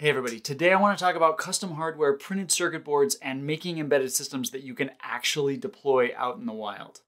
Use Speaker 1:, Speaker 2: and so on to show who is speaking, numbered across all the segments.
Speaker 1: Hey everybody, today I want to talk about custom hardware, printed circuit boards, and making embedded systems that you can actually deploy out in the wild.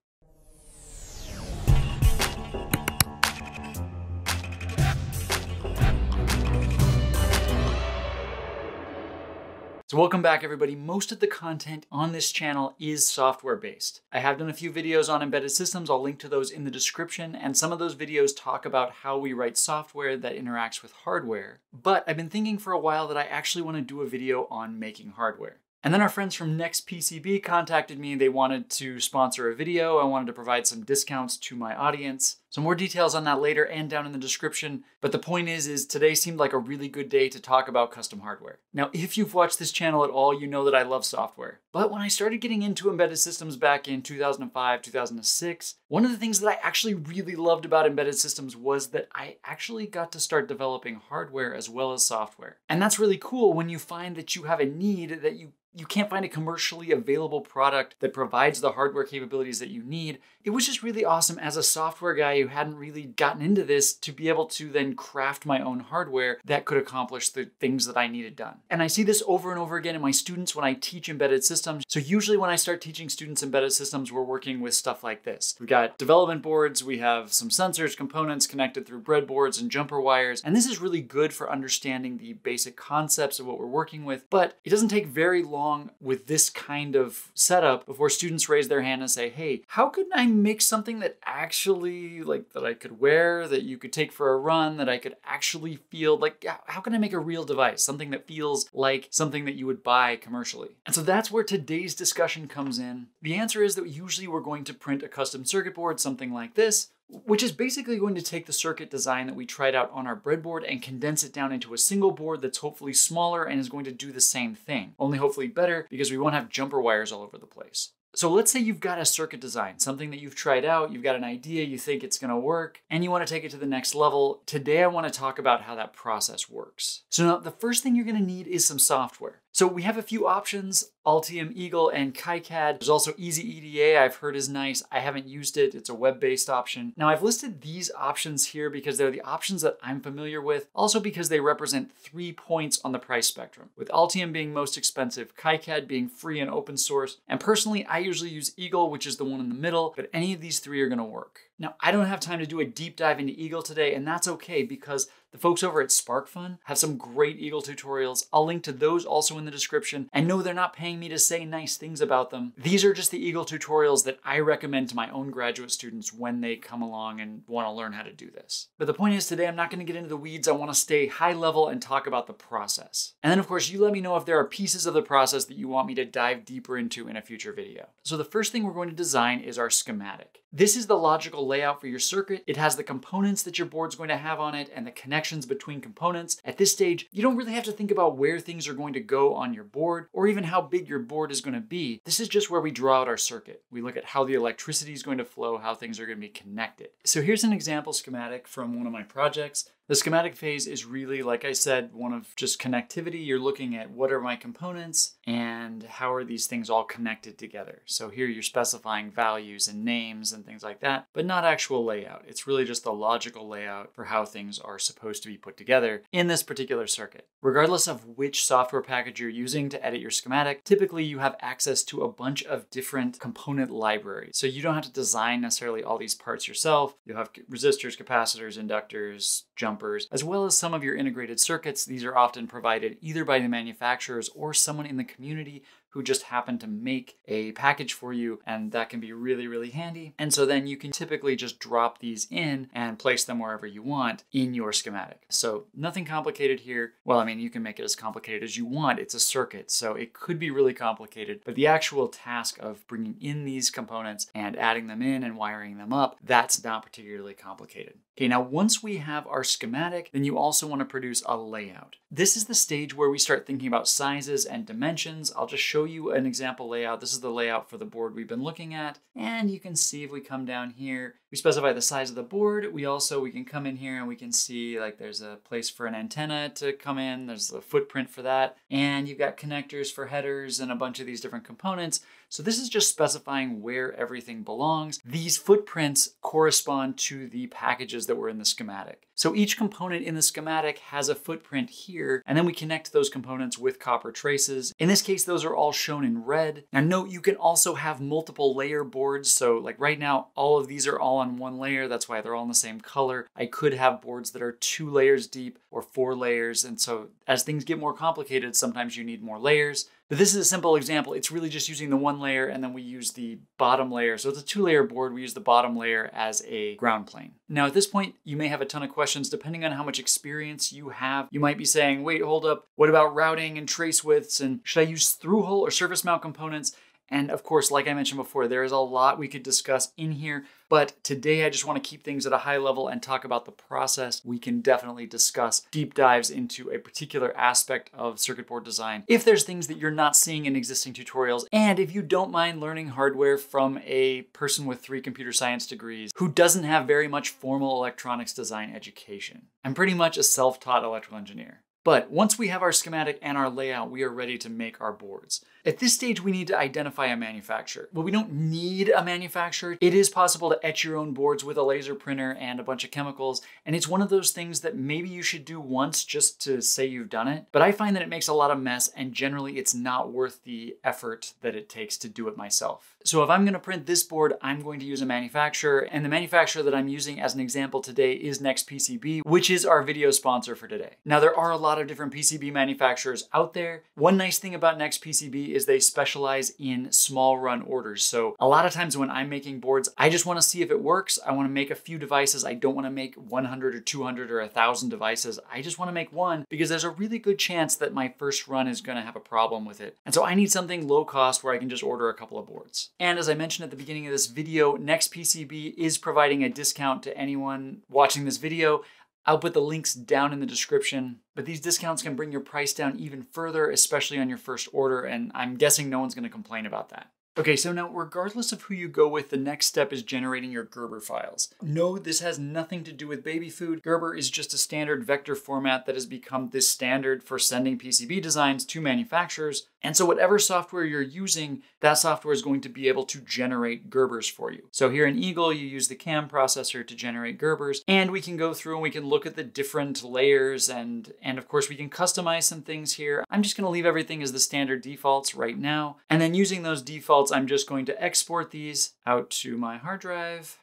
Speaker 1: So welcome back everybody. Most of the content on this channel is software based. I have done a few videos on embedded systems. I'll link to those in the description. And some of those videos talk about how we write software that interacts with hardware. But I've been thinking for a while that I actually want to do a video on making hardware. And then our friends from NextPCB contacted me. They wanted to sponsor a video. I wanted to provide some discounts to my audience. So more details on that later and down in the description. But the point is, is today seemed like a really good day to talk about custom hardware. Now, if you've watched this channel at all, you know that I love software. But when I started getting into embedded systems back in 2005, 2006, one of the things that I actually really loved about embedded systems was that I actually got to start developing hardware as well as software. And that's really cool when you find that you have a need that you you can't find a commercially available product that provides the hardware capabilities that you need. It was just really awesome as a software guy who hadn't really gotten into this to be able to then craft my own hardware that could accomplish the things that I needed done. And I see this over and over again in my students when I teach embedded systems. So usually when I start teaching students embedded systems, we're working with stuff like this. We've got development boards, we have some sensors, components connected through breadboards and jumper wires. And this is really good for understanding the basic concepts of what we're working with, but it doesn't take very long with this kind of setup before students raise their hand and say, hey, how could I make something that actually, like, that I could wear, that you could take for a run, that I could actually feel like, how can I make a real device? Something that feels like something that you would buy commercially. And so that's where today's discussion comes in. The answer is that usually we're going to print a custom circuit board, something like this, which is basically going to take the circuit design that we tried out on our breadboard and condense it down into a single board that's hopefully smaller and is going to do the same thing, only hopefully better because we won't have jumper wires all over the place. So let's say you've got a circuit design, something that you've tried out, you've got an idea, you think it's gonna work, and you wanna take it to the next level. Today I wanna talk about how that process works. So now the first thing you're gonna need is some software. So we have a few options, Altium Eagle and KiCad. There's also EasyEDA I've heard is nice. I haven't used it. It's a web-based option. Now I've listed these options here because they're the options that I'm familiar with, also because they represent three points on the price spectrum, with Altium being most expensive, KiCad being free and open source, and personally I usually use Eagle, which is the one in the middle, but any of these three are gonna work. Now, I don't have time to do a deep dive into Eagle today, and that's okay because the folks over at SparkFun have some great Eagle tutorials. I'll link to those also in the description. And no, they're not paying me to say nice things about them. These are just the Eagle tutorials that I recommend to my own graduate students when they come along and want to learn how to do this. But the point is today, I'm not going to get into the weeds. I want to stay high level and talk about the process. And then of course, you let me know if there are pieces of the process that you want me to dive deeper into in a future video. So the first thing we're going to design is our schematic. This is the logical layout for your circuit. It has the components that your board's going to have on it and the connections between components. At this stage, you don't really have to think about where things are going to go on your board or even how big your board is going to be. This is just where we draw out our circuit. We look at how the electricity is going to flow, how things are going to be connected. So here's an example schematic from one of my projects. The schematic phase is really, like I said, one of just connectivity. You're looking at what are my components and how are these things all connected together. So here you're specifying values and names and things like that, but not actual layout. It's really just the logical layout for how things are supposed to be put together in this particular circuit. Regardless of which software package you're using to edit your schematic, typically you have access to a bunch of different component libraries. So you don't have to design necessarily all these parts yourself. You'll have resistors, capacitors, inductors, jumpers, as well as some of your integrated circuits. These are often provided either by the manufacturers or someone in the community who just happened to make a package for you and that can be really really handy. And so then you can typically just drop these in and place them wherever you want in your schematic. So nothing complicated here. Well i mean you can make it as complicated as you want. It's a circuit so it could be really complicated but the actual task of bringing in these components and adding them in and wiring them up that's not particularly complicated Okay, now once we have our schematic, then you also want to produce a layout. This is the stage where we start thinking about sizes and dimensions. I'll just show you an example layout. This is the layout for the board we've been looking at. And you can see if we come down here, We specify the size of the board. We also, we can come in here and we can see like there's a place for an antenna to come in. There's a footprint for that. And you've got connectors for headers and a bunch of these different components. So this is just specifying where everything belongs. These footprints correspond to the packages that were in the schematic. So each component in the schematic has a footprint here, and then we connect those components with copper traces. In this case, those are all shown in red. Now note, you can also have multiple layer boards. So like right now, all of these are all on one layer. That's why they're all in the same color. I could have boards that are two layers deep or four layers. And so as things get more complicated, sometimes you need more layers. But this is a simple example. It's really just using the one layer and then we use the bottom layer. So it's a two layer board. We use the bottom layer as a ground plane. Now at this point, you may have a ton of questions depending on how much experience you have. You might be saying, wait, hold up. What about routing and trace widths? And should I use through hole or surface mount components? And of course, like I mentioned before, there is a lot we could discuss in here, but today I just want to keep things at a high level and talk about the process. We can definitely discuss deep dives into a particular aspect of circuit board design if there's things that you're not seeing in existing tutorials, and if you don't mind learning hardware from a person with three computer science degrees who doesn't have very much formal electronics design education. I'm pretty much a self-taught electrical engineer. But once we have our schematic and our layout, we are ready to make our boards. At this stage, we need to identify a manufacturer. Well, we don't need a manufacturer. It is possible to etch your own boards with a laser printer and a bunch of chemicals, and it's one of those things that maybe you should do once just to say you've done it. But I find that it makes a lot of mess, and generally it's not worth the effort that it takes to do it myself. So if I'm gonna print this board, I'm going to use a manufacturer, and the manufacturer that I'm using as an example today is NextPCB, which is our video sponsor for today. Now, there are a lot of different PCB manufacturers out there. One nice thing about NextPCB is they specialize in small run orders. So a lot of times when I'm making boards, I just want to see if it works. I want to make a few devices. I don't want to make 100 or 200 or 1,000 devices. I just want to make one because there's a really good chance that my first run is going to have a problem with it. And so I need something low cost where I can just order a couple of boards. And as I mentioned at the beginning of this video, NextPCB is providing a discount to anyone watching this video. I'll put the links down in the description, but these discounts can bring your price down even further, especially on your first order, and I'm guessing no one's gonna complain about that. Okay, so now regardless of who you go with, the next step is generating your Gerber files. No, this has nothing to do with baby food. Gerber is just a standard vector format that has become this standard for sending PCB designs to manufacturers. And so whatever software you're using, that software is going to be able to generate Gerbers for you. So here in Eagle, you use the CAM processor to generate Gerbers, and we can go through and we can look at the different layers and, and of course we can customize some things here. I'm just gonna leave everything as the standard defaults right now. And then using those defaults, I'm just going to export these out to my hard drive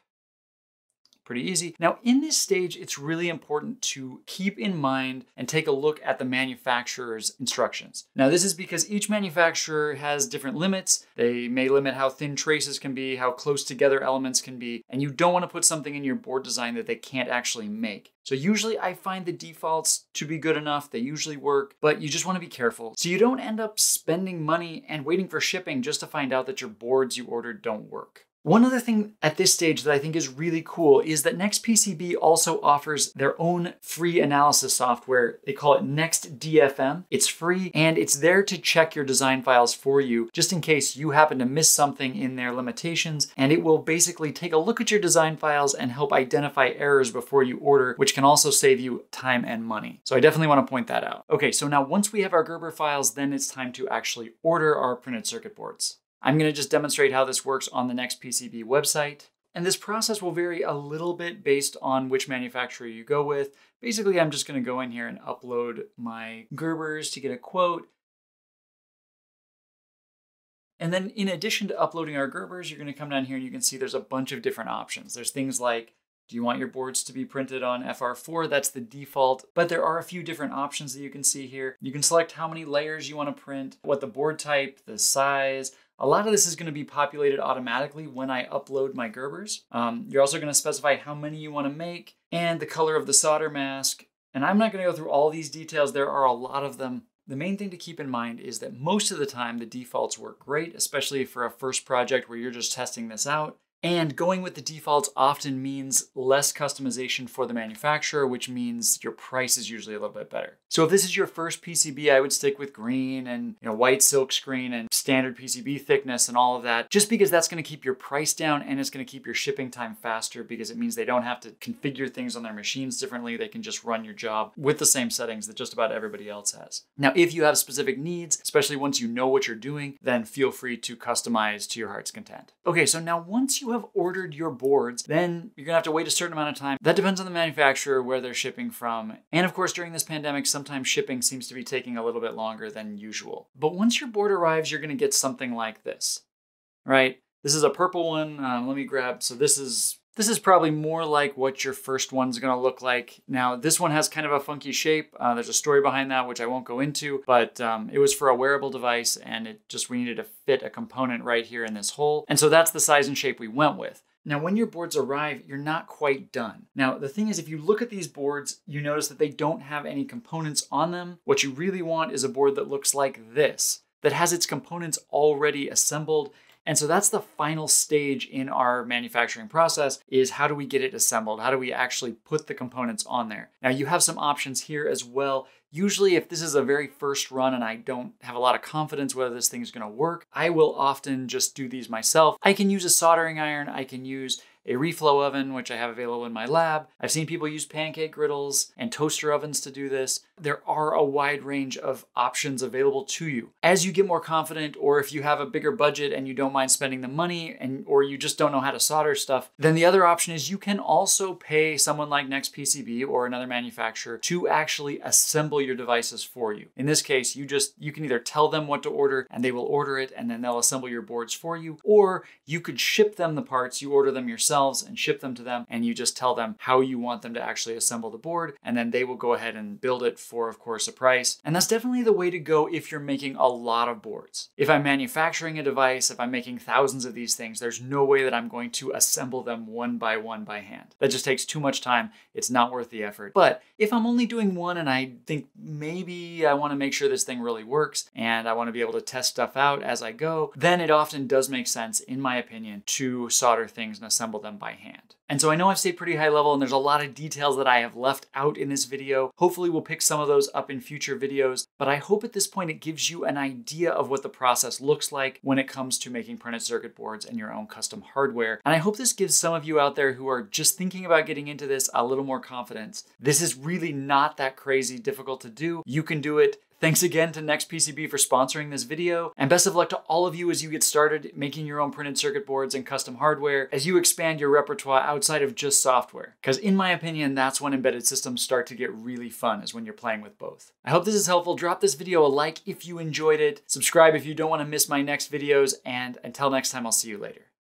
Speaker 1: pretty easy. Now in this stage, it's really important to keep in mind and take a look at the manufacturer's instructions. Now this is because each manufacturer has different limits. They may limit how thin traces can be, how close together elements can be, and you don't want to put something in your board design that they can't actually make. So usually I find the defaults to be good enough, they usually work, but you just want to be careful. So you don't end up spending money and waiting for shipping just to find out that your boards you ordered don't work. One other thing at this stage that I think is really cool is that NextPCB also offers their own free analysis software. They call it NextDFM. It's free and it's there to check your design files for you just in case you happen to miss something in their limitations. And it will basically take a look at your design files and help identify errors before you order, which can also save you time and money. So I definitely want to point that out. Okay, so now once we have our Gerber files, then it's time to actually order our printed circuit boards. I'm going to just demonstrate how this works on the NextPCB website. And this process will vary a little bit based on which manufacturer you go with. Basically, I'm just going to go in here and upload my Gerbers to get a quote. And then in addition to uploading our Gerbers, you're going to come down here and you can see there's a bunch of different options. There's things like do you want your boards to be printed on FR4? That's the default, but there are a few different options that you can see here. You can select how many layers you want to print, what the board type, the size, a lot of this is going to be populated automatically when I upload my Gerbers. Um, you're also going to specify how many you want to make and the color of the solder mask. And I'm not going to go through all these details. There are a lot of them. The main thing to keep in mind is that most of the time the defaults work great, especially for a first project where you're just testing this out. And going with the defaults often means less customization for the manufacturer, which means your price is usually a little bit better. So if this is your first PCB, I would stick with green and you know white silk screen and standard PCB thickness and all of that, just because that's going to keep your price down and it's going to keep your shipping time faster because it means they don't have to configure things on their machines differently. They can just run your job with the same settings that just about everybody else has. Now, if you have specific needs, especially once you know what you're doing, then feel free to customize to your heart's content. Okay, so now once you have ordered your boards, then you're gonna have to wait a certain amount of time. That depends on the manufacturer, where they're shipping from. And of course, during this pandemic, sometimes shipping seems to be taking a little bit longer than usual. But once your board arrives, you're gonna get something like this, right? This is a purple one. Um, let me grab, so this is this is probably more like what your first one's gonna look like. Now, this one has kind of a funky shape. Uh, there's a story behind that, which I won't go into, but um, it was for a wearable device and it just, we needed to fit a component right here in this hole. And so that's the size and shape we went with. Now, when your boards arrive, you're not quite done. Now, the thing is, if you look at these boards, you notice that they don't have any components on them. What you really want is a board that looks like this, that has its components already assembled and so that's the final stage in our manufacturing process is how do we get it assembled? How do we actually put the components on there? Now you have some options here as well. Usually if this is a very first run and I don't have a lot of confidence whether this thing is gonna work, I will often just do these myself. I can use a soldering iron, I can use a reflow oven, which I have available in my lab. I've seen people use pancake griddles and toaster ovens to do this. There are a wide range of options available to you. As you get more confident, or if you have a bigger budget and you don't mind spending the money, and or you just don't know how to solder stuff, then the other option is you can also pay someone like NextPCB or another manufacturer to actually assemble your devices for you. In this case, you just you can either tell them what to order and they will order it and then they'll assemble your boards for you, or you could ship them the parts, you order them yourselves and ship them to them. And you just tell them how you want them to actually assemble the board. And then they will go ahead and build it for, of course, a price. And that's definitely the way to go if you're making a lot of boards. If I'm manufacturing a device, if I'm making thousands of these things, there's no way that I'm going to assemble them one by one by hand. That just takes too much time. It's not worth the effort. But if I'm only doing one and I think maybe I want to make sure this thing really works and I want to be able to test stuff out as I go, then it often does make sense, in my opinion, to solder things and assemble them by hand. And so I know I've stayed pretty high level and there's a lot of details that I have left out in this video. Hopefully we'll pick some of those up in future videos, but I hope at this point it gives you an idea of what the process looks like when it comes to making printed circuit boards and your own custom hardware. And I hope this gives some of you out there who are just thinking about getting into this a little more confidence. This is really not that crazy difficult to do. You can do it. Thanks again to NextPCB for sponsoring this video, and best of luck to all of you as you get started making your own printed circuit boards and custom hardware as you expand your repertoire outside of just software. Because in my opinion, that's when embedded systems start to get really fun, is when you're playing with both. I hope this is helpful. Drop this video a like if you enjoyed it, subscribe if you don't want to miss my next videos, and until next time, I'll see you later.